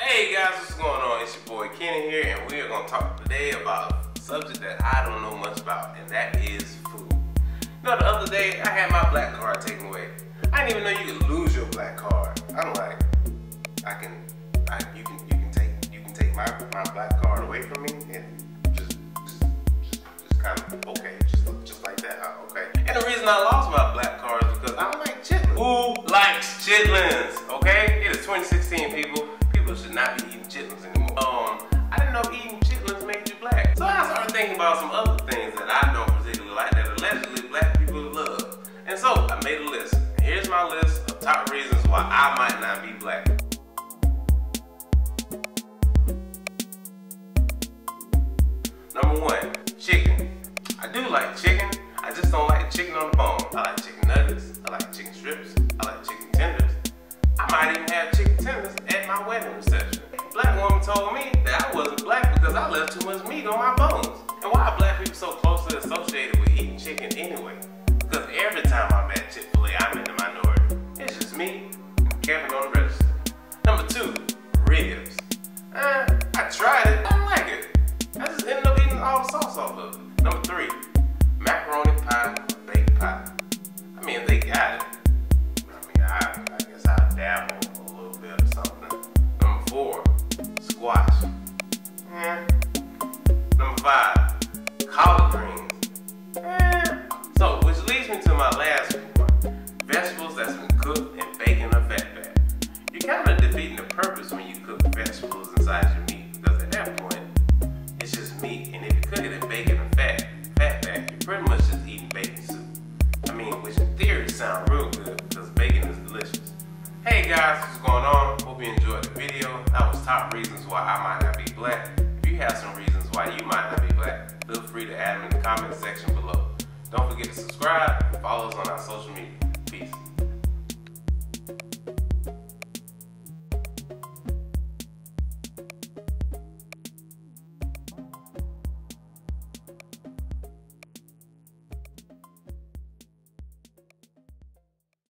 Hey guys, what's going on? It's your boy Kenny here, and we are gonna talk today about a subject that I don't know much about, and that is food. You know, the other day I had my black card taken away. I didn't even know you could lose your black card. I'm like, I can, I, you can, you can take, you can take my, my black card away from me, and just, just, just, just kind of okay, just, just like that. Okay. And the reason I lost my black card is because I don't like chitlins. Who likes chitlins? Okay, it is 2016, people people should not be eating chitlins anymore. Um, I didn't know eating chitlins made you black. So I started thinking about some other things that I don't particularly like that allegedly black people love. And so I made a list. Here's my list of top reasons why I might not be black. Number one, chicken. I do like chicken. I just don't like chicken on the bone. I like chicken nuggets. My wedding reception. Black woman told me that I wasn't black because I left too much meat on my bones. And why are black people so closely associated with eating chicken anyway? Because every time I'm at Chick-fil-A, I'm in the minority. It's just me and Kevin on the register. Number two, ribs. Eh, I tried it, I don't like it. I just ended up eating all the sauce off of it. Number three, macaroni pie, baked pie. I mean, they got it. I mean, I, I guess I dabble a little bit or something. Squash. Eh. Number five, collard greens. Eh. So, which leads me to my last point. Vegetables that's been cooked and in a fatback. You're kind of defeating the purpose when you cook vegetables inside your meat because at that point, it's just meat. And if you cook it in a fat, fatback, you're pretty much just eating bacon soup. I mean, which in theory sound real good because bacon is delicious. Hey guys, what's going on? Hope you enjoyed the video. Top reasons why I might not be black. If you have some reasons why you might not be black, feel free to add them in the comment section below. Don't forget to subscribe and follow us on our social media. Peace.